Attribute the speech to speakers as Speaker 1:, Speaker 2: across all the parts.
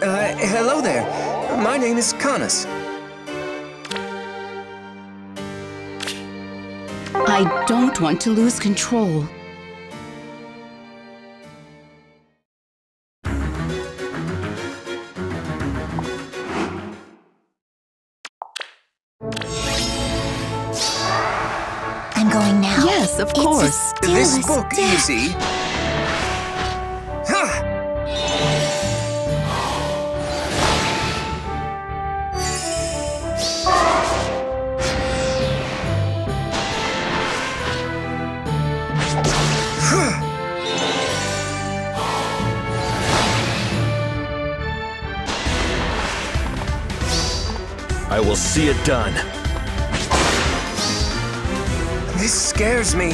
Speaker 1: Uh, hello there. My name is Canas.
Speaker 2: I don't want to lose control.
Speaker 3: I'm going now.
Speaker 2: Yes, of
Speaker 3: It's
Speaker 2: course.
Speaker 3: still
Speaker 1: this
Speaker 3: a
Speaker 1: book, you
Speaker 3: step.
Speaker 1: see.
Speaker 4: I will see it done.
Speaker 1: This scares me.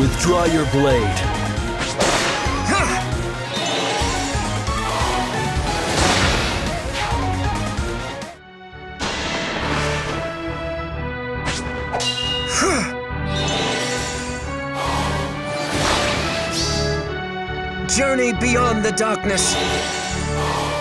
Speaker 4: Withdraw your blade.
Speaker 1: Journey beyond the darkness. Oh.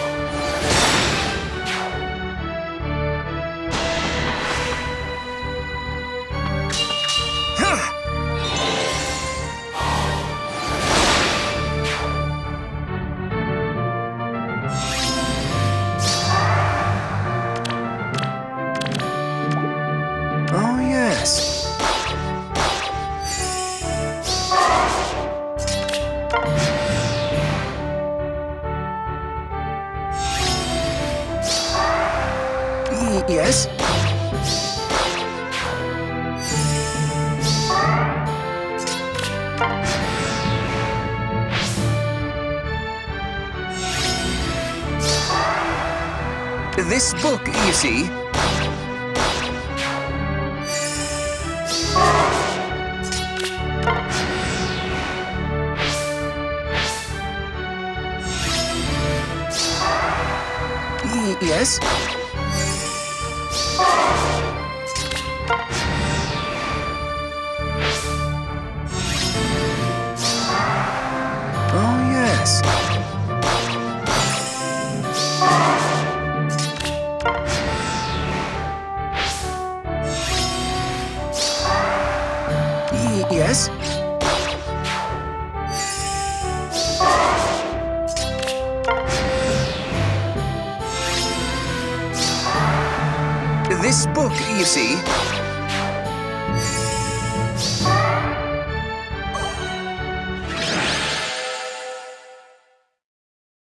Speaker 1: Yes? This book, you see, yes? Oh, yes? This book, you see,